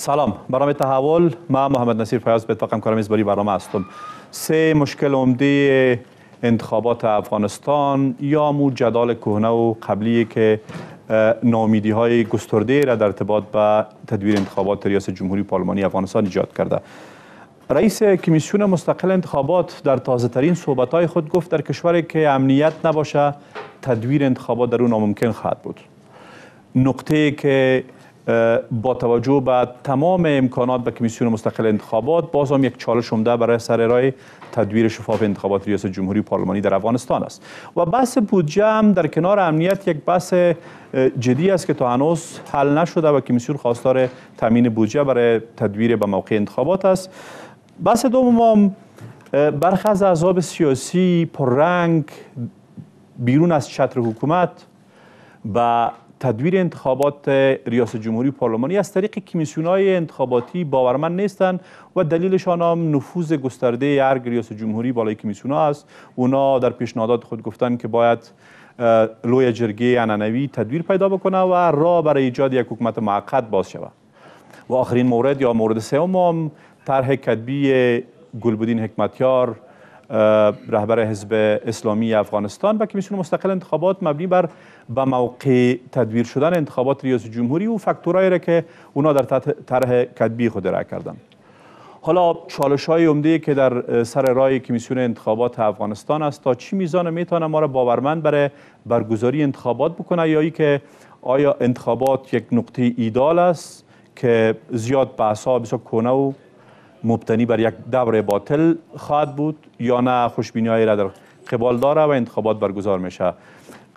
سلام. برنامه تحول ما محمد نصیر فیاض به اتفاق همکار میزبانی برنامه هستم. سه مشکل عمده انتخابات افغانستان یا مو جدال کهنه و قبلی که نامیدی های گسترده را در ارتباط به تدویر انتخابات ریاست جمهوری پارلمانی افغانستان ایجاد کرده. رئیس کمیسیون مستقل انتخابات در تازه ترین صحبت های خود گفت در کشوری که امنیت نباشه تدویر انتخابات در اون ناممکن خواهد بود. نقطه که با توجه به تمام امکانات به کمیسیون مستقل انتخابات باز هم یک چالش عمده برای سر رای تدویر شفاف انتخابات ریاست جمهوری پارلمانی در افغانستان است. و بحث بودجه هم در کنار امنیت یک بحث جدی است که تا هنوز حل نشده و کمیسیون خواستار تامین بودجه برای تدویر به موقع انتخابات است. بحث دوم برخی از احزاب سیاسی پررنگ بیرون از چتر حکومت و تدویر انتخابات ریاست جمهوری پارلمانی از طریق کمیسیون های انتخاباتی باورمند نیستند و دلیلشان هم نفوذ گسترده ارگ ریاست جمهوری بالای کمیسیون است. اونا در پیشنهادات خود گفتن که باید لوی جرگه انانوی تدویر پیدا بکنه و راه برای ایجاد یک حکومت معقد باز شود. و آخرین مورد یا مورد سوم هم طرح کتبی گلبودین حکمتیار رهبر حزب اسلامی افغانستان و کمیسیون مستقل انتخابات مبنی بر به موقع تدویر شدن انتخابات ریاست جمهوری و فاکتورایی را که اونا در طرح کتبی خود را کردن. حالا چالش های عمده که در سر رای کمیسیون انتخابات افغانستان است تا چی میزان می‌تونه ما را باورمند برای برگزاری انتخابات بکنه یا ای که آیا انتخابات یک نقطه ایدال است که زیاد ها بسیار کنه و مبتنی بر یک دور باطل خواهد بود یا نه خوشبینی را در قبال داره و انتخابات برگزار میشه.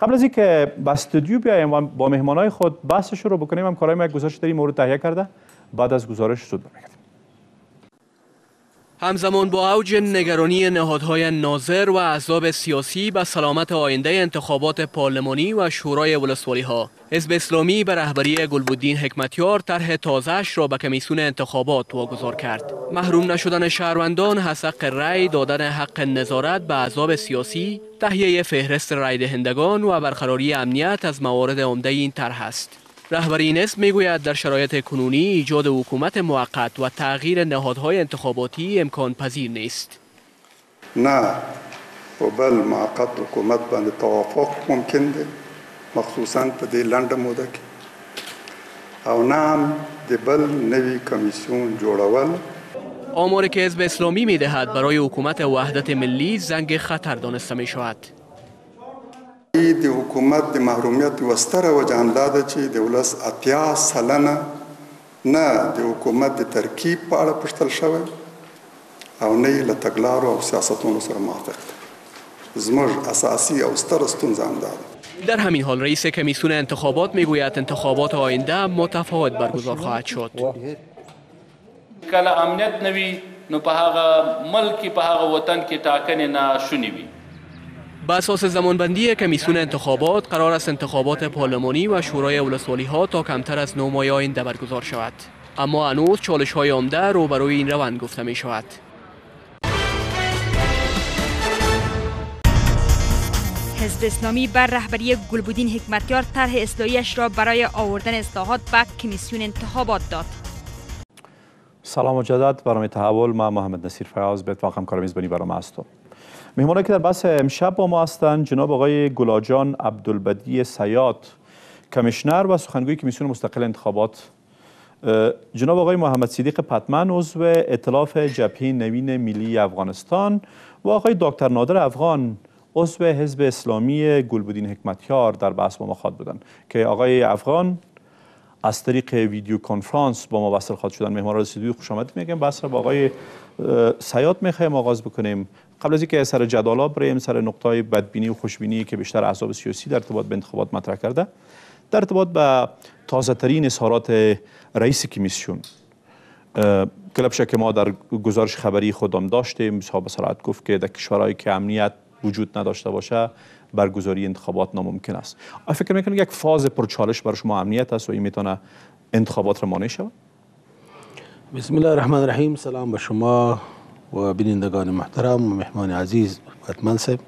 قبل از اینکه به استودیو بیایم و با مهمانای خود بحثش رو بکنیم هم کارهای ما گزارش در مورد تهیه کرده. بعد از گزارش زود برمیگردیم. همزمان با اوج نگرانی نهادهای ناظر و احزاب سیاسی به سلامت آینده انتخابات پارلمانی و شورای ولسوالی ها حزب اسلامی به رهبری گلبودین حکمتیار طرح تازهش را به کمیسیون انتخابات واگذار کرد. محروم نشدن شهروندان حق رأی دادن حق نظارت به احزاب سیاسی تهیه فهرست رای دهندگان و برقراری امنیت از موارد عمده این طرح است. رهبری این اسم می‌گوید در شرایط کنونی ایجاد حکومت موقت و تغییر نهادهای انتخاباتی امکان پذیر نیست. نه و بل موقت حکومت باندې توافق ممکن دی مخصوصا په دې لنډه موده کې او نه هم د بل نوی کمیسیون جوړول آماری که حزب اسلامی می دهد برای حکومت وحدت ملی زنگ خطر دانسته می شود. د حکومت د محرومیت یوه ستره وجه همدا ده چې د ولس اتیا سلنه نه د حکومت د ترکیب په اړه پوښتل شوی او نه یې له تګلارو او سیاستونو سره موافق ده زموږ اساسی او ستره ستونزه همدا ده. در همین حال رئیس کمیسیون انتخابات میگوید انتخابات آینده متفاوت برگزار خواهد شد. کله امنیت نوي نو په هغه ملک په هغه وطن کې ټاکنې ناشونې وي به اساس زمانبندی کمیسیون انتخابات قرار است انتخابات پارلمانی و شورای ولسوالی ها تا کمتر از نو ماه آینده برگزار شود. اما هنوز چالش های عمده روبروی این روند گفته می شود حزب اسلامی بر رهبری گلبودین حکمتیار طرح اصلاحیش را برای آوردن اصلاحات به کمیسیون انتخابات داد. سلام مجدد برنامه تحول ما محمد نصیر فیاض به اتفاق کار میزبانی. برنامه هستم مهمانی که در بحث امشب با ما هستند جناب آقای گلاجان عبدالبدی سیات کمیشنر و سخنگوی کمیسیون مستقل انتخابات. جناب آقای محمد صدیق پتمن عضو ائتلاف جبهه نوین ملی افغانستان و آقای دکتر نادر افغان عضو حزب اسلامی گلبودین حکمتیار در بحث با ما خواد بودن. که آقای افغان از طریق ویدیو کنفرانس با ما وصل خواهد شدن. مهمان رسیدگی خوش آمد میگم بحث را با آقای سیات می‌خوایم آغاز بکنیم. قبل از اینکه سر جدالا بریم سر نقطه بدبینی و خوشبینی که بیشتر احزاب سیاسی در ارتباط به انتخابات مطرح کرده در ارتباط به تازه ترین اظهارات رئیس کمیسیون. کلب که ما در گزارش خبری خودم داشتیم. صاحب سرعت گفت که در کشورهایی که امنیت وجود نداشته باشه برگزاری انتخابات ناممکن است. آیا فکر می‌کنید یک فاز پرچالش برای شما امنیت است و این می‌تونه انتخابات را مانع شود؟ بسم الله الرحمن الرحیم. سلام به شما و بینندگان محترم و مهمان عزیز حتما صاحب.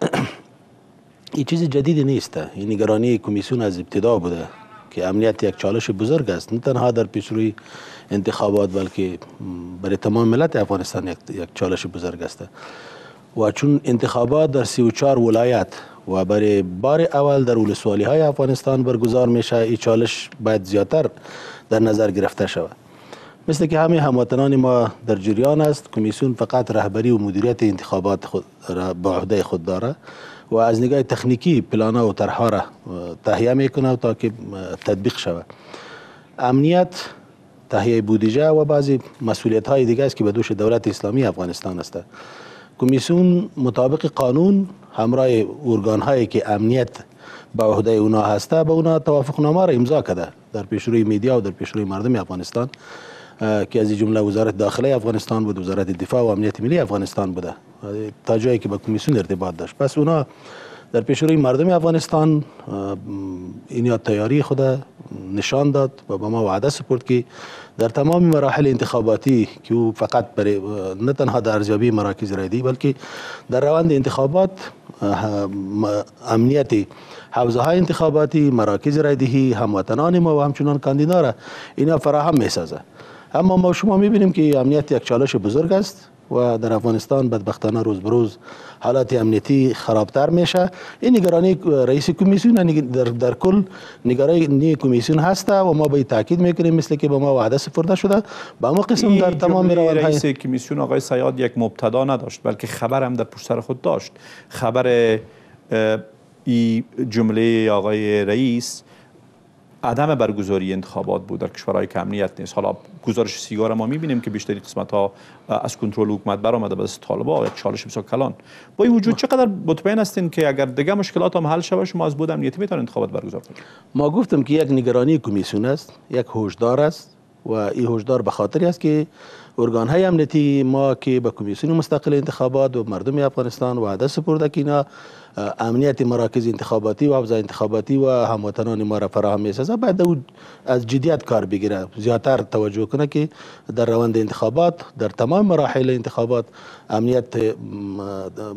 این چیز جدیدی نیست. این نگرانی کمیسیون از ابتدا بوده که امنیت یک چالش بزرگ است. نه تنها در پیشروی انتخابات بلکه برای تمام ملت افغانستان یک چالش بزرگ است. و چون انتخابات در 34 ولایت و برای بار اول در ولسوالی های افغانستان برگزار میشه این چالش باید زیادتر در نظر گرفته شود. مثل که همه هموطنان ما در جریان است کمیسیون فقط رهبری و مدیریت انتخابات خود را به عهده خود داره و از نگاه تکنیکی پلان و طرحها را تهیه می‌کنه تا که تطبیق شود. امنیت تهیه بودجه و بعضی مسئولیت های دیگه است که به دوش دولت اسلامی افغانستان است. کمیسیون مطابق قانون همراه ارگان هایی که امنیت به عهده اونا هسته به اونا توافق نامه را امضا کرده. در پیشروی میدیا و در پیشروی مردم افغانستان که از جمله وزارت داخله افغانستان بود وزارت دفاع و امنیت ملی افغانستان بوده. تا جایی که با کمیسیون ارتباط داشت. پس اونا در پیشروی مردم افغانستان این تیاری خود نشان داد و به ما وعده سپرد که در تمام مراحل انتخاباتی که او فقط برای نه تنها در ارزیابی مراکز رایدی بلکه در روند انتخابات امنیت حوزه های انتخاباتی مراکز رایدهی هموطنان ما و همچنان کاندیدا را اینا فراهم می سازه اما ما شما می‌بینیم که امنیت یک چالش بزرگ است. و در افغانستان بدبختانه روز به روز حالات امنیتی خرابتر میشه. این نگرانی رئیس کمیسیون در, در کل نگرانی کمیسیون هست و ما به تاکید می‌کنیم مثل که به ما وعده سپرده شده. با ما قسم در تمام رئیس کمیسیون آقای سیاد یک مبتدا نداشت بلکه خبر هم در پشت سر خود داشت. خبر ای جمله آقای رئیس عدم برگزاری انتخابات بود در کشورهای که امنیت نیست. حالا گزارش سیگار ما می‌بینیم که بیشتری قسمت ها از کنترل حکومت برآمده به طالبا یک چالش بسیار کلان. با این وجود چقدر مطمئن هستین که اگر دیگه مشکلات هم حل شود شما از بود امنیتی می‌تونید انتخابات برگزار کنید؟ ما گفتم که یک نگرانی کمیسیون است یک هشدار است و این هشدار به خاطری است که ارگان های امنیتی ما که به کمیسیون مستقل انتخابات و مردم افغانستان وعده سپرده که اینا امنیت مراکز انتخاباتی و حوزه انتخاباتی و هموطنان ما را فراهم می‌سازه باید از جدیت کار بگیره. زیادتر توجه کنه که در روند انتخابات در تمام مراحل انتخابات امنیت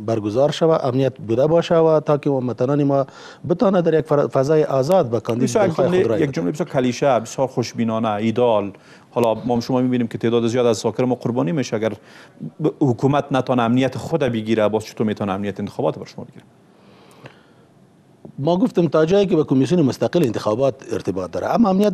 برگزار شود امنیت بوده باشه و تا که هموطنان ما بتانه در یک فضای آزاد به کاندید خود را یک جمله بسیار کلیشه بسیار خوشبینانه ایدال. حالا ما شما می‌بینیم که تعداد زیاد از ساکر ما قربانی میشه. اگر حکومت نتونه امنیت خود بگیره باز چطور می‌تونه امنیت انتخابات بر شما بگیره؟ ما گفتم تا جایی که به کمیسیون مستقل انتخابات ارتباط داره. اما امنیت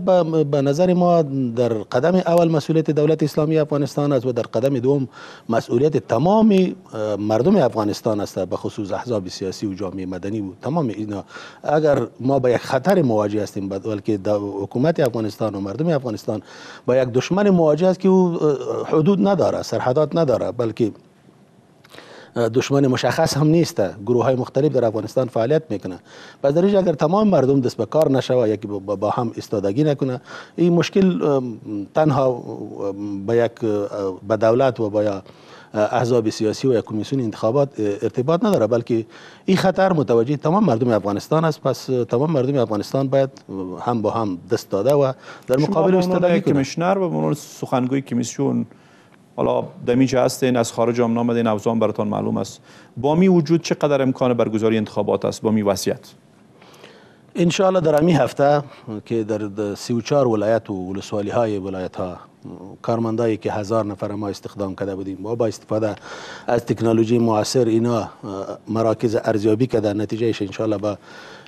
به نظر ما در قدم اول مسئولیت دولت اسلامی افغانستان است و در قدم دوم مسئولیت تمام مردم افغانستان است به خصوص احزاب سیاسی و جامعه مدنی و تمام اینا. اگر ما با یک خطر مواجه هستیم بلکه حکومت افغانستان و مردم افغانستان با یک دشمن مواجه است که او حدود نداره سرحدات نداره بلکه دشمن مشخص هم نیست گروه های مختلف در افغانستان فعالیت می‌کنه. پس در اگر تمام مردم دست به کار نشوه یکی با هم استادگی نکنه این مشکل تنها با یک به دولت و با احزاب سیاسی و کمیسیون انتخابات ارتباط نداره بلکه این خطر متوجه تمام مردم افغانستان است. پس تمام مردم افغانستان باید هم با هم دست داده و در مقابل استادگی کنه. کمیشنر و سخنگوی کمیسیون حالا دمیج هستین از خارج هم نامدین اوزان براتان معلوم است. با می وجود چقدر امکان برگزاری انتخابات است؟ با می وصیت انشاءالله در امی هفته که در 34 ولایت و ولسوالی های ولایت ها کارمندایی که هزار نفر ما استخدام کرده بودیم ما با استفاده از تکنولوژی معاصر اینا مراکز ارزیابی کرده نتیجهش انشاءالله با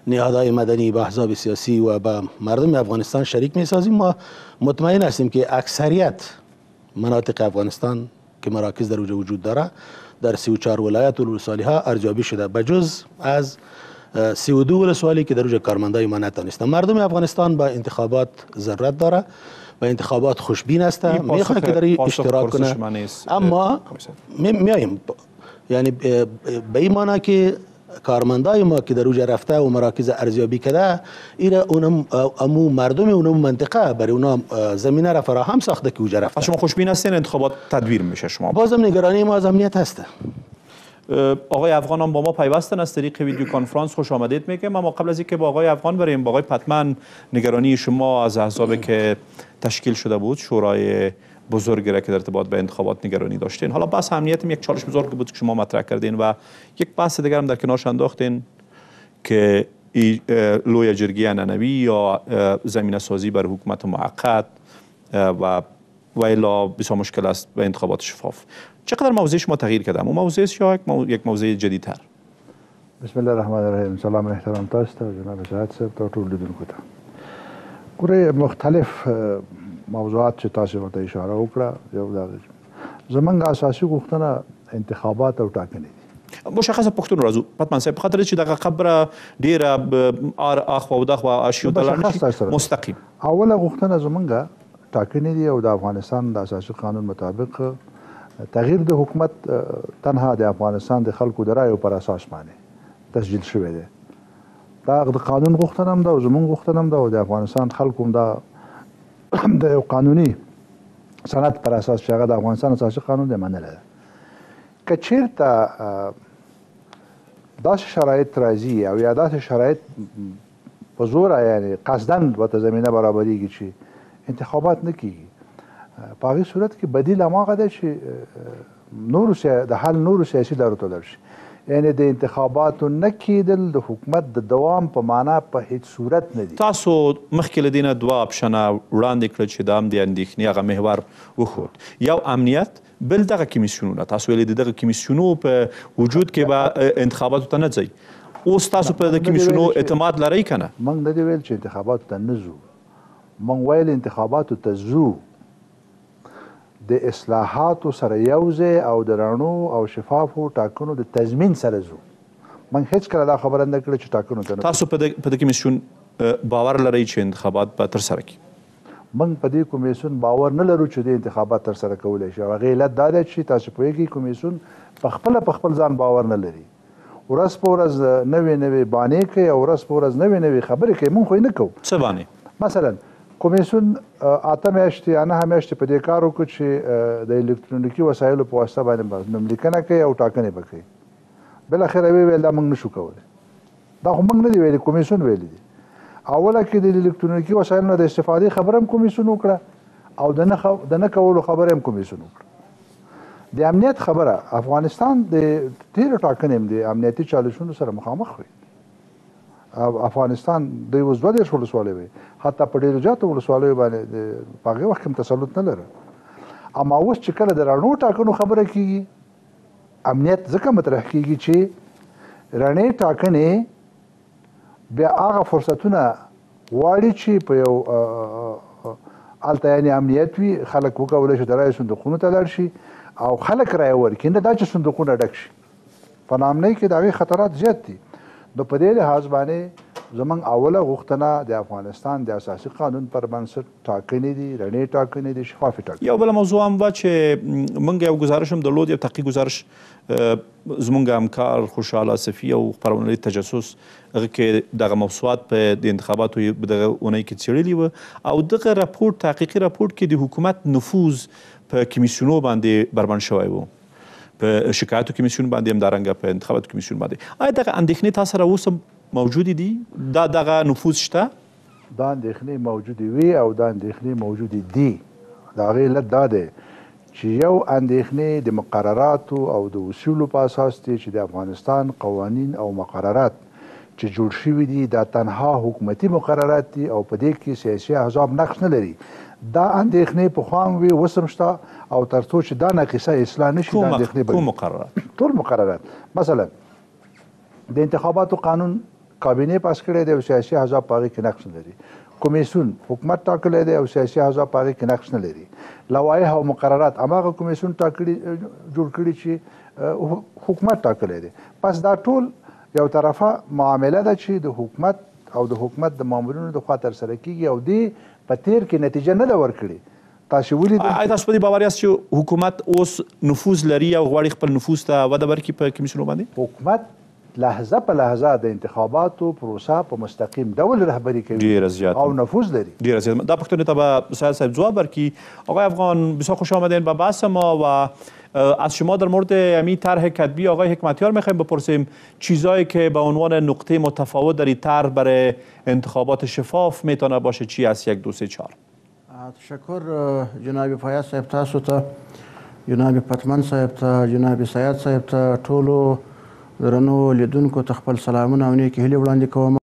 نهادهای مدنی با احزاب سیاسی و با مردم افغانستان شریک می سازیم ما مطمئن هستیم که اکثریت مناطق افغانستان که مراکز در اوجه وجود داره در 34 ولایت و ولسوالی ها ارزیابی شده. بجز از 32 ولسوالی که در اوجه کارمندای ما نتانستن. مردم افغانستان با انتخابات ضرورت داره و انتخابات خوشبین است. می‌خواد که در اشتراک کنه. اما میایم یعنی به این که کارمندای ما که در اوجه رفته و مراکز ارزیابی کرده ایره اونم امو مردم اونم منطقه برای اونا زمینه را فراهم ساخته که اوجه رفته. شما خوشبین هستین؟ انتخابات تدبیر میشه شما. بازم نگرانی ما از امنیت هسته آقای افغان هم با ما پیوستن از طریق ویدیو کنفرانس خوش آمدید میگم اما قبل از اینکه با آقای افغان بریم با آقای پتمن نگرانی شما از احزابی که تشکیل شده بود شورای بزرگی را که در ارتباط به انتخابات نگرانی داشتین. حالا بحث امنیت یک چالش بزرگ بود که شما مطرح کردین و یک بحث دیگر هم در کنارش انداختین که لوی جرگه عنعنوی یا زمینه سازی بر حکومت معقد و و الا بسیار مشکل است به انتخابات شفاف. چقدر موضع شما تغییر کرده؟ اما موضع یا یک موضع جدیدتر. بسم الله الرحمن الرحیم. سلام احترام. تاسو ته جناب سعید صاحب. ته ټول لیدونکو ګوره مختلف موضوعات چې تاسو ورته اشاره وکړه یو دا زمونږ اساسي غوښتنه انتخابات او ټاکنې دي. مشخصه پښتون راځو. پتمن صاحب خاطر چې دغه خبره ډیره ار اخو او دغه اشیو دلانه مستقیم. اوله غوښتنه زمونږه ټاکنې دي او د افغانستان د اساسي قانون مطابق تغییر د حکومت تنها د افغانستان د خلکو د رایو پر اساس باندې تسجیل شوی دی. دا د قانون غوښتنه هم ده او زمونږ غوښتنه هم ده او د افغانستان خلکو هم دا د یو قانوني سند پر اساس چې هغه د افغانستان اساسي قانون دی منلی ده که چیرته داسې شرایط راځي او یا داسې شرایط په زور یعنی قصدن ورته زمینه برابرېږي چې انتخابات نه کیږي. په هغې صورت کې بدیل هماغه ده چې نورو د حل نورو سیاسي لارو ته لاړ شي یعنی د انتخاباتو نه کېدل د حکومت د دوام په معنا په هیڅ صورت نه دي. تاسو مخکې له دینه دوه اپشنه وړاندې کړل چې د هم د اندېښنې هغه محور وښود. یو امنیت بل دغه کمیسیونونه. تاسو ویلي دغه کمیسیونو په وجود کې به انتخاباتو ته نه ځئ. اوس تاسو په د کمیسیونو اعتماد لرئ که نه؟ موږ نه دي ویل چې انتخاباتو ته نه ځو. موږ ویل انتخاباتو ته ځو د اصلاحاتو سره یوځای او د رڼو او شفافو ټاکنو د تضمین سره ځو. من هیڅ کله دا خبره نه کړې چې ټاکنو ته تاسو په د کمیسیون باور لرئ چې انتخابات به تر سره کړي. من په دې کمیسیون باور نه لرو چې د انتخابات تر سره کولای شي. هغه علت دا ده چې تاسو پوهیږئ کمیسیون په خپل په خپل ځان باور نه لري. ورځ په ورځ نوې نوې بانې کوي او ورځ په ورځ نوې نوې خبرې کوي. مونږ خو نه کوو. څه بانې مثلا کمیسیون اته میاشتې یا نه میاشتې په دې کار وکړ چې د الکترونیکي وسایلو په واسطه باندې نوملیکنه کوي او ټاکنې وکړي بل اخر وی ویل دا موږ نشو کولای دا خو موږ نه دی ویلي کمیسیون ویلي دي اوله کې د الکترونیکي وسایلو د استفادې خبره هم کمیسیون وکړه او د نه د نه کولو خبره هم کمیسیون وکړه د امنیت خبره افغانستان د تیر ټاکنې د امنیتي چالشونو سره مخامخ وي افغانستان د یو ځوړ دیش ولسوالۍ وي حتی په ډیرو جاتو ولسوالۍ باندې په هغه وخت کې تسلط نه لره اما اوس چې کله د رڼو ټاکنو خبره کیږي امنیت ځکه مطرح کیږي چې رڼې ټاکنې بیا هغه فرصتونه واړي چې په یو الته یعنی امنیت وي خلک وکولای شي درای صندوقونو ته لاړ شي او خلک رای ورکړي. نه دا چې صندوقونه ډک شي. په نامنۍ کې دا خطرات زیات دي نو په دې لحاظ باندې زمنګ اوله غوښتنه د افغانستان د اساسي قانون پر بنسټ ټاکنې دي رڼې ټاکنې دي شفاف ټاکنې یو بل موضوع هم و چې مونږ یو گزارش هم درلود یو تحقیق گزارش زمونږ همکار خوشاله صفی او خبرونه تجسس هغه کې دغه موضوعات په د انتخاباتو دغه اونۍ کې څېړلي و او دغه راپور تحقیقي راپور کې د حکومت نفوذ په کمیسیونو باندې بربند شوی و په شکایتو کمیسیون باندې هم دارنګه په انتخاباتو کمیسیون باندې آیا دغه اندېښنې تاسو سره اوس موجود دي دا دغه نفوذ شته دا اندېښنې موجود وي او دا اندېښنې موجود دي دا غي علت دا دی چې یو اندېښنې د مقرراتو او د اصولو په اساس دي چې د افغانستان قوانین او مقررات چې جوړ شوي دي دا تنها حکومتي مقررات دي او په دې کې سیاسي احزاب نقش نه لري دا اندېښنې په خوان وي وسم شته. او ترڅو چې دا ناقصه اصلاح نشي دا اندېښنې کوم مقررات؟ ټول مقررات. مثلا د انتخاباتو قانون کابینه پاس کړی دی او سیاسي احزاب پاره کې نقش لري. کمیسیون حکومت ټاکلی دی او سیاسي احزاب پاره کې نقش نه لري. لوایح او مقررات هغه کمیسیون ټاکلي جوړ کړي چې حکومت ټاکلی دی. پس دا ټول یو طرفه معامله ده چې د حکومت او د حکومت د مامورینو د خوا تر سره کیږي او دی په تیر کې نتیجه نه ده ورکړې. تاسو ولید آیا تاسو په دې باور یاست چې حکومت اوس نفوذ لري او غواړي خپل نفوذ ته وده ورکړي په کمیسیونو باندې؟ حکومت لحظه په لحظه د انتخاباتو پروسه په مستقیم ډول رهبری کوي ډیر زیات او نفوذ لري. ډیر زیات دا پښتون ته به سید صاحب جواب ورکړي. آقای افغان بسیار خوش آمدین. به بحث ما و از شما در مورد امی طرح کتبی آقای حکمتیار می‌خوایم بپرسیم. چیزایی که به عنوان نقطه متفاوت در این طرح برای انتخابات شفاف می‌تونه باشه چی است؟ یک دو سه چهار. تشکر جناب فیاض صاحب تاسو ته جناب پتمن صاحب ته جناب سیاد صاحب ته ټولو درنو لیدونکو ته خپل سلامونه او نیکې هیلې وړاندې کوم